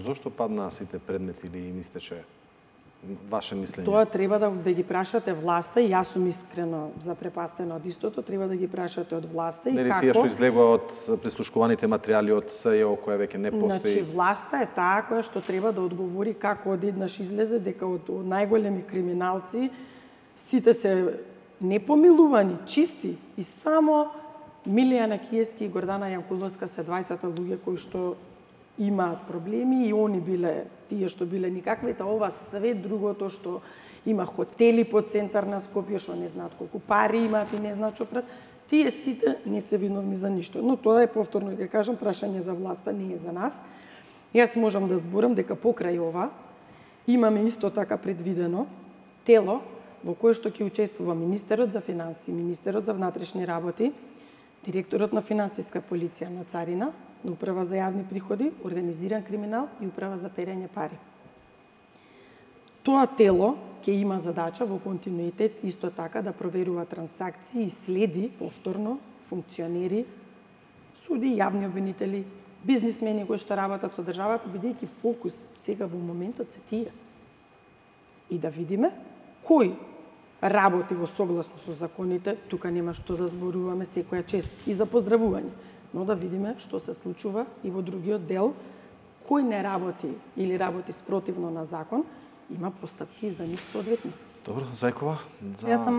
Зошто паднаа сите предмети или им истече ваше мислење? Тоа треба да, да ги прашате власта и јас сум искрено запрепастена од истото, треба да ги прашате од власта и Нели како... тие што излегува од прислушкуваните материјали од СЈО која веќе не Значи, постои? власта е таа која што треба да одговори како одеднаш излезе дека од, од најголеми криминалци сите се непомилувани, чисти и само Милијана Киески и Гордана Јанкуловска се двајцата луѓе кои што имаат проблеми и они биле тие што биле никаквите, ова све другото што има хотели по центар на Скопје што не знаат колку пари имаат и не знаат што прат, тие сите не се виновни за ништо. Но тоа е повторно ќе кажам прашање за власта, не е за нас. Јас можам да зборам дека покрај ова имаме исто така предвидено тело во кое што ќе учествува министерот за финансии, министерот за внатрешни работи, директорот на финансиска полиција на царина, на управа за јавни приходи, организиран криминал и управа за перење пари. Тоа тело ќе има задача во континуитет исто така да проверува трансакции и следи повторно функционери, суди, јавни обвинители, бизнисмени кои што работат со државата, бидејќи фокус сега во моментот се тие. И да видиме кој работи во согласно со законите, тука нема што да зборуваме секоја чест и за поздравување, но да видиме што се случува и во другиот дел, кој не работи или работи спротивно на закон, има постапки за нив соодветни. Добро, Зајкова, за сам